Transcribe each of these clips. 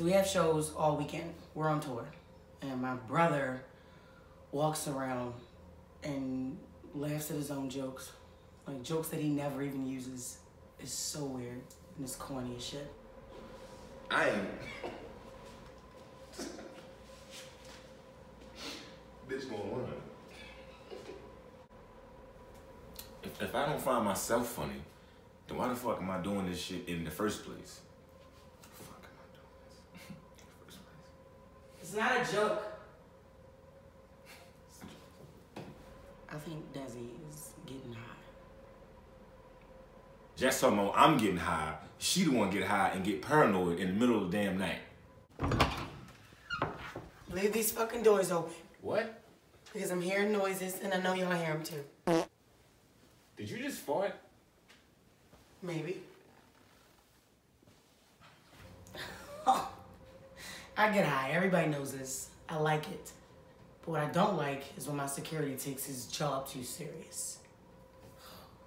So we have shows all weekend. We're on tour. And my brother walks around and laughs at his own jokes. Like jokes that he never even uses. It's so weird and it's corny as shit. I am. Bitch gonna run. If, if I don't find myself funny, then why the fuck am I doing this shit in the first place? The fuck am I doing this in the first place? It's not a joke. I think Desi is getting high. Just talking about I'm getting high. She the one get high and get paranoid in the middle of the damn night. Leave these fucking doors open. What? Because I'm hearing noises and I know y'all hear them too. Did you just fart? Maybe. I get high. Everybody knows this. I like it. But what I don't like is when my security takes his job too serious.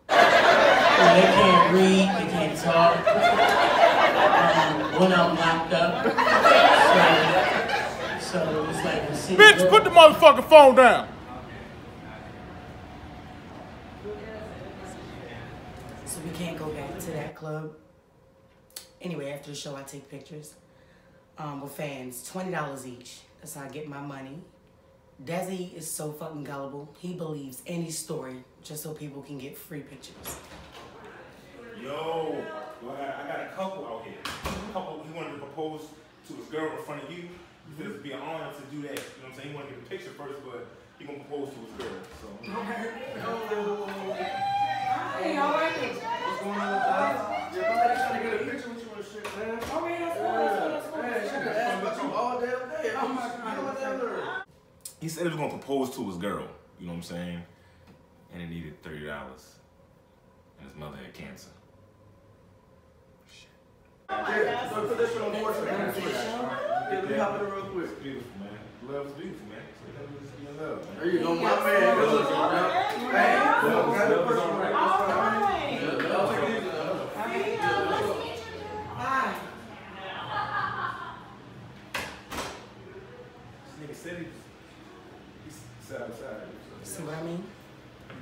they can't read, they can't talk. Um, one of them locked up. So, so it's like. Bitch, put the motherfucking phone down. So we can't go back to that club. Anyway, after the show, I take pictures um, with fans, twenty dollars each. That's how I get my money. Desi is so fucking gullible. He believes any story just so people can get free pictures. Yo, well, I, got, I got a couple out here. A couple, he wanted to propose to his girl in front of you. He said it'd be an honor to do that. You know what I'm saying? He wanted to get a picture first, but he gonna propose to his girl. So. Hey, how are you? What's going on, guys? Yeah, my lady trying to get a picture with you and shit, man. Okay, that's cool, that's cool, that's cool. Man, she been asking about you all damn day. Oh my god, what damn nerve? He said he was gonna propose to his girl. You know what I'm saying? And he needed thirty dollars. And his mother had cancer. Shit. Yeah, so put this on the portrait, man. Yeah, let me hop in real quick. Beautiful, man. Love beautiful, man. So you know, just be in love, man. There you go, my man. Man. Hey, Outside. See what I mean?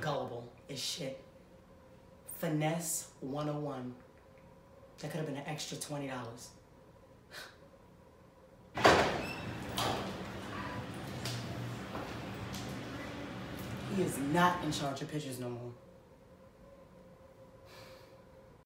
Gullible as shit. Finesse 101. That could have been an extra $20. He is not in charge of pictures no more.